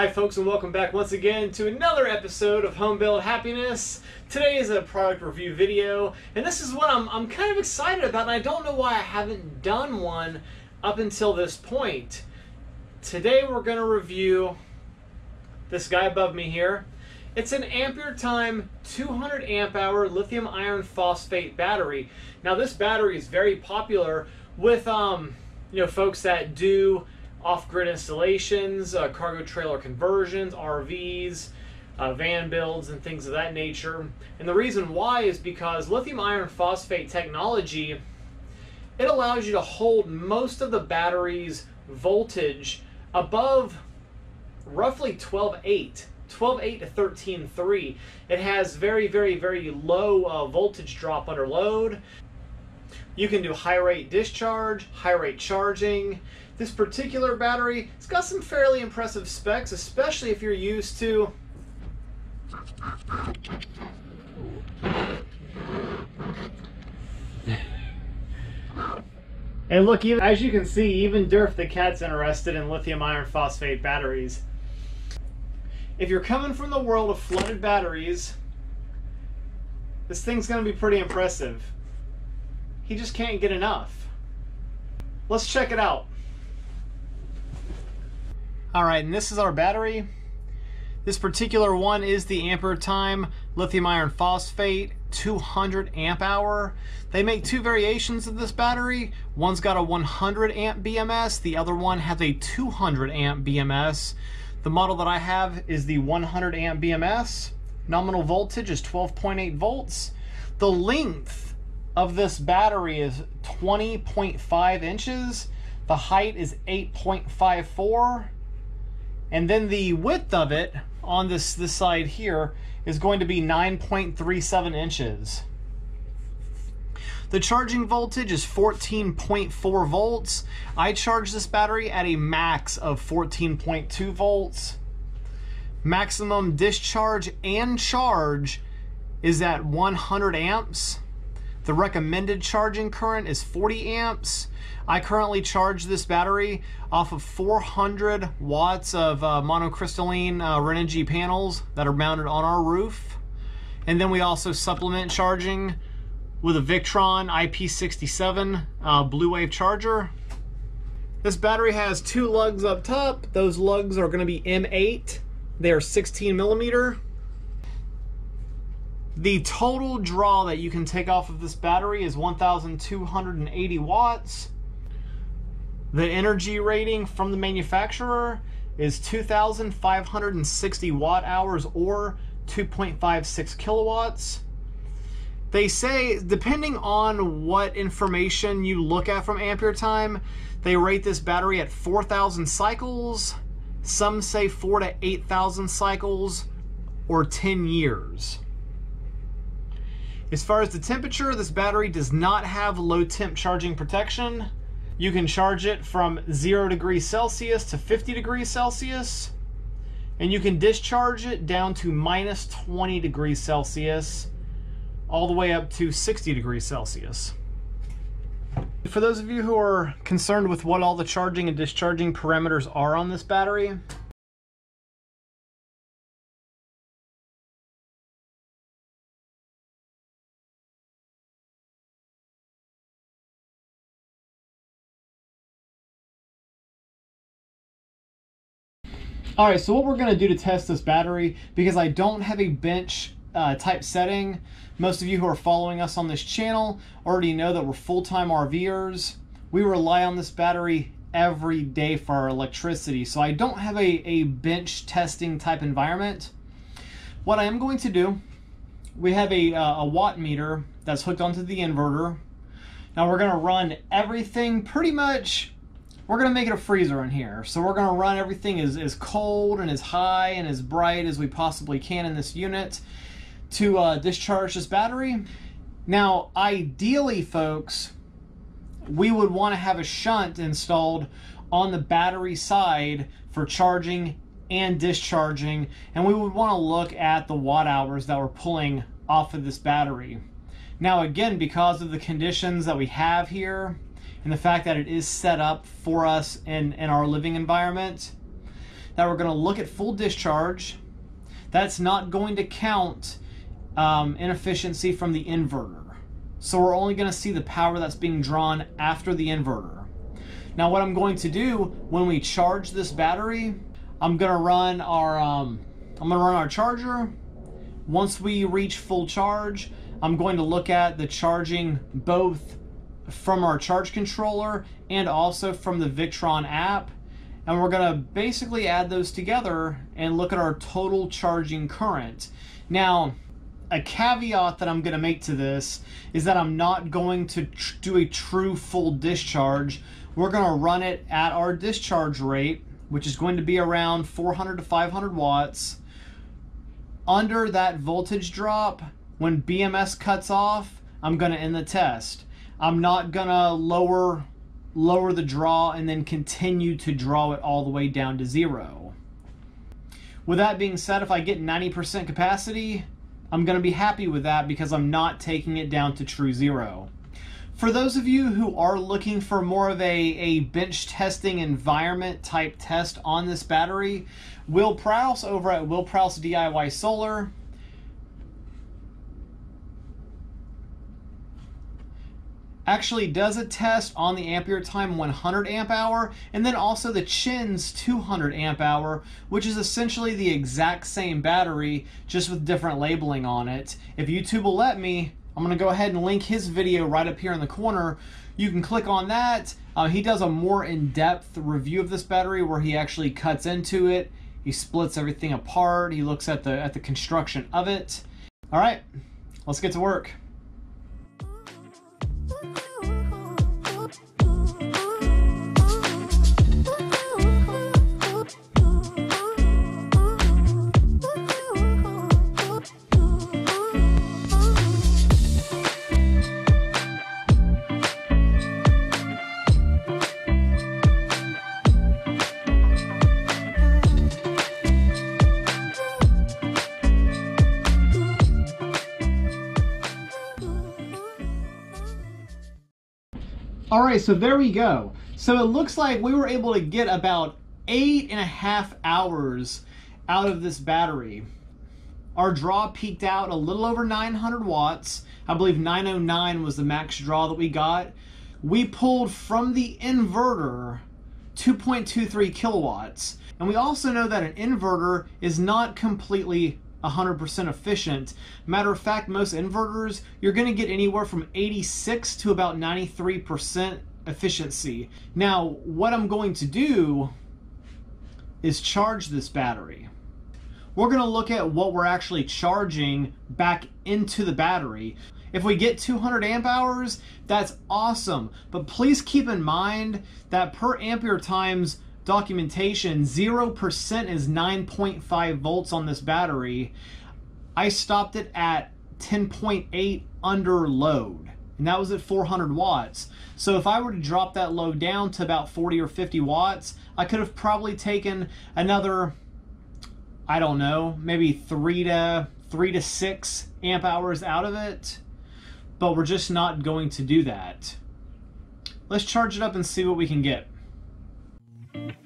Hi, folks, and welcome back once again to another episode of Homebuilt Happiness. Today is a product review video, and this is what I'm, I'm kind of excited about, and I don't know why I haven't done one up until this point. Today, we're going to review this guy above me here. It's an Ampere Time 200 amp hour lithium iron phosphate battery. Now, this battery is very popular with um, you know folks that do off-grid installations, uh, cargo trailer conversions, RVs, uh, van builds, and things of that nature. And the reason why is because lithium iron phosphate technology it allows you to hold most of the battery's voltage above roughly 12.8 12.8 to 13.3 it has very very very low uh, voltage drop under load. You can do high rate discharge high rate charging this particular battery it's got some fairly impressive specs especially if you're used to And look, even as you can see, even Durf the cat's interested in lithium iron phosphate batteries. If you're coming from the world of flooded batteries, this thing's going to be pretty impressive. He just can't get enough. Let's check it out. All right, and this is our battery. This particular one is the Ampere Time lithium iron phosphate 200 amp hour. They make two variations of this battery. One's got a 100 amp BMS, the other one has a 200 amp BMS. The model that I have is the 100 amp BMS. Nominal voltage is 12.8 volts. The length of this battery is 20.5 inches. The height is 8.54. And then the width of it on this, this side here is going to be 9.37 inches. The charging voltage is 14.4 volts. I charge this battery at a max of 14.2 volts. Maximum discharge and charge is at 100 amps. The recommended charging current is 40 amps. I currently charge this battery off of 400 watts of uh, monocrystalline uh, Renogy panels that are mounted on our roof. And then we also supplement charging with a Victron IP67 uh, Blue Wave charger. This battery has two lugs up top. Those lugs are going to be M8. They are 16 millimeter. The total draw that you can take off of this battery is 1,280 watts. The energy rating from the manufacturer is 2,560 watt hours or 2.56 kilowatts. They say, depending on what information you look at from Ampere Time, they rate this battery at 4,000 cycles. Some say 4 to 8,000 cycles or 10 years. As far as the temperature, this battery does not have low temp charging protection. You can charge it from 0 degrees Celsius to 50 degrees Celsius. And you can discharge it down to minus 20 degrees Celsius all the way up to 60 degrees Celsius. For those of you who are concerned with what all the charging and discharging parameters are on this battery, All right, so what we're gonna do to test this battery, because I don't have a bench uh, type setting, most of you who are following us on this channel already know that we're full-time RVers. We rely on this battery every day for our electricity, so I don't have a, a bench testing type environment. What I am going to do, we have a, uh, a watt meter that's hooked onto the inverter. Now we're gonna run everything pretty much we're going to make it a freezer in here. So we're going to run everything as, as cold and as high and as bright as we possibly can in this unit to uh, discharge this battery. Now, ideally, folks, we would want to have a shunt installed on the battery side for charging and discharging, and we would want to look at the watt hours that we're pulling off of this battery. Now, again, because of the conditions that we have here, and the fact that it is set up for us in, in our living environment, that we're going to look at full discharge. That's not going to count um, inefficiency from the inverter. So we're only going to see the power that's being drawn after the inverter. Now what I'm going to do when we charge this battery, I'm going to run our um, I'm going to run our charger. Once we reach full charge, I'm going to look at the charging both from our charge controller and also from the Victron app. And we're going to basically add those together and look at our total charging current. Now, a caveat that I'm going to make to this is that I'm not going to do a true full discharge. We're going to run it at our discharge rate, which is going to be around 400 to 500 watts. Under that voltage drop, when BMS cuts off, I'm going to end the test. I'm not to lower lower the draw and then continue to draw it all the way down to zero. With that being said, if I get 90% capacity, I'm to be happy with that because I'm not taking it down to true zero. For those of you who are looking for more of a, a bench testing environment type test on this battery, Will Prouse over at Will Prouse DIY Solar actually does a test on the Ampere Time 100 amp hour and then also the Chins 200 amp hour which is essentially the exact same battery just with different labeling on it. If YouTube will let me, I'm going to go ahead and link his video right up here in the corner. You can click on that. Uh, he does a more in-depth review of this battery where he actually cuts into it. He splits everything apart. He looks at the at the construction of it. All right, let's get to work. All right, so there we go. So it looks like we were able to get about eight and a half hours out of this battery. Our draw peaked out a little over 900 watts. I believe 909 was the max draw that we got. We pulled from the inverter 2.23 kilowatts. And we also know that an inverter is not completely 100% efficient. Matter of fact, most inverters, you're going to get anywhere from 86 to about 93% efficiency. Now, what I'm going to do is charge this battery. We're going to look at what we're actually charging back into the battery. If we get 200 amp hours, that's awesome. But please keep in mind that per Ampere Time's documentation, 0% is 9.5 volts on this battery. I stopped it at 10.8 under load, and that was at 400 watts. So if I were to drop that load down to about 40 or 50 watts, I could have probably taken another, I don't know, maybe three to three to six amp hours out of it. But we're just not going to do that. Let's charge it up and see what we can get. All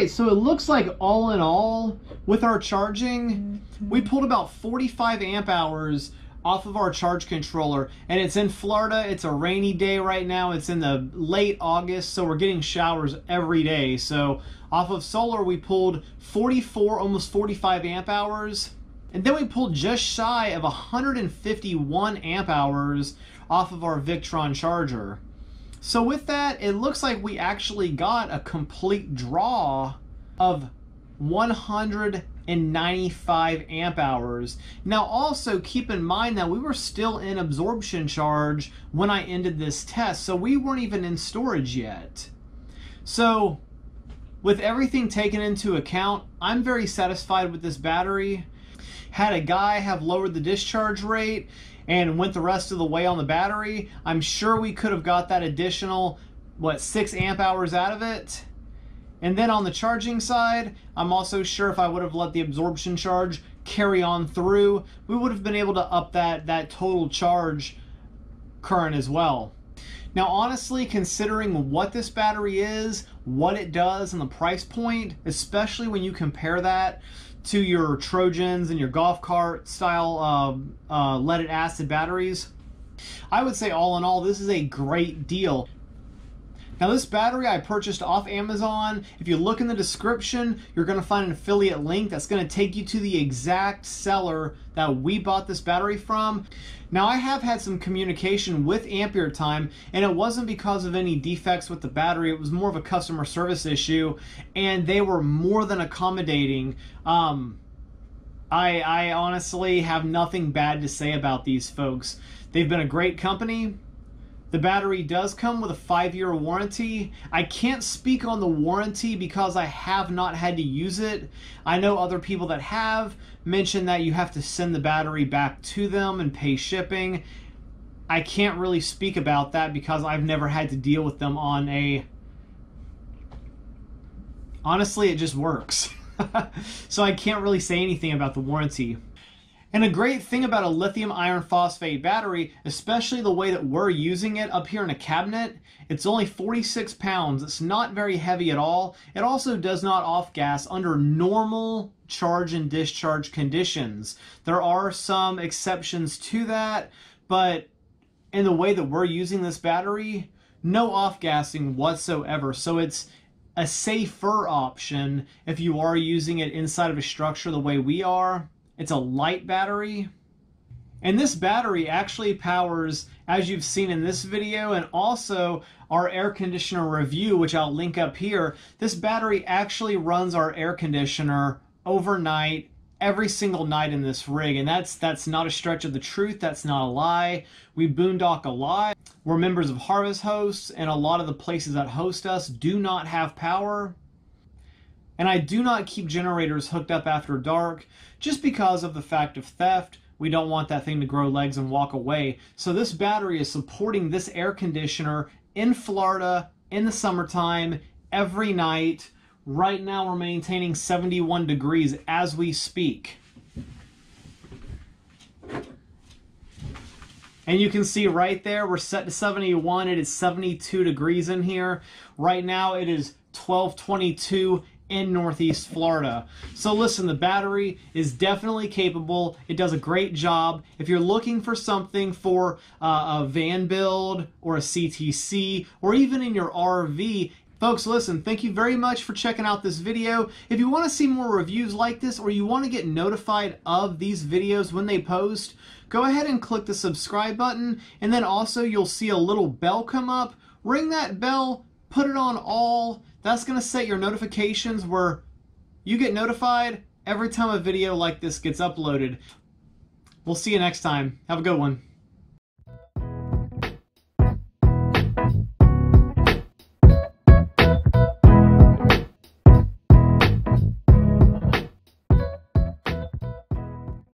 right, so it looks like all in all, with our charging, we mm-hmm. pulled about 45 amp hours off of our charge controller and it's in Florida. It's a rainy day right now. It's in the late August, so we're getting showers every day. So off of solar, we pulled 44, almost 45 amp hours. And then we pulled just shy of 151 amp hours off of our Victron charger. So with that, it looks like we actually got a complete draw of 195 amp hours. Now also keep in mind that we were still in absorption charge when I ended this test, so we weren't even in storage yet. So with everything taken into account, I'm very satisfied with this battery. Had a guy have lowered the discharge rate and went the rest of the way on the battery, I'm sure we could have got that additional, what, 6 amp hours out of it and then on the charging side, I'm also sure if I would have let the absorption charge carry on through, we would have been able to up that, that total charge current as well. Now, honestly, considering what this battery is, what it does, and the price point, especially when you compare that to your Trojans and your golf cart style uh, uh, leaded acid batteries, I would say all in all, this is a great deal. Now this battery I purchased off Amazon. If you look in the description, you're going to find an affiliate link that's going to take you to the exact seller that we bought this battery from. Now I have had some communication with Ampere Time and it wasn't because of any defects with the battery, it was more of a customer service issue and they were more than accommodating. Um, I, I honestly have nothing bad to say about these folks. They've been a great company. The battery does come with a five year warranty. I can't speak on the warranty because I have not had to use it. I know other people that have mentioned that you have to send the battery back to them and pay shipping. I can't really speak about that because I've never had to deal with them on a. Honestly, it just works. so I can't really say anything about the warranty. And a great thing about a lithium iron phosphate battery, especially the way that we're using it up here in a cabinet, it's only 46 pounds. It's not very heavy at all. It also does not off gas under normal charge and discharge conditions. There are some exceptions to that, but in the way that we're using this battery, no off gassing whatsoever. So it's a safer option if you are using it inside of a structure the way we are. It's a light battery. And this battery actually powers, as you've seen in this video, and also our air conditioner review, which I'll link up here. This battery actually runs our air conditioner overnight, every single night in this rig. And that's that's not a stretch of the truth. That's not a lie. We boondock a lot. We're members of Harvest Hosts, and a lot of the places that host us do not have power. And I do not keep generators hooked up after dark just because of the fact of theft. We don't want that thing to grow legs and walk away. So this battery is supporting this air conditioner in Florida in the summertime every night. Right now we're maintaining 71 degrees as we speak. And you can see right there, we're set to 71. It is 72 degrees in here. Right now it is 1222 in Northeast Florida. So listen, the battery is definitely capable. It does a great job. If you're looking for something for uh, a van build or a CTC or even in your RV, Folks, listen, thank you very much for checking out this video. If you want to see more reviews like this or you want to get notified of these videos when they post, go ahead and click the subscribe button and then also you'll see a little bell come up. Ring that bell, put it on all, that's going to set your notifications where you get notified every time a video like this gets uploaded. We'll see you next time. Have a good one.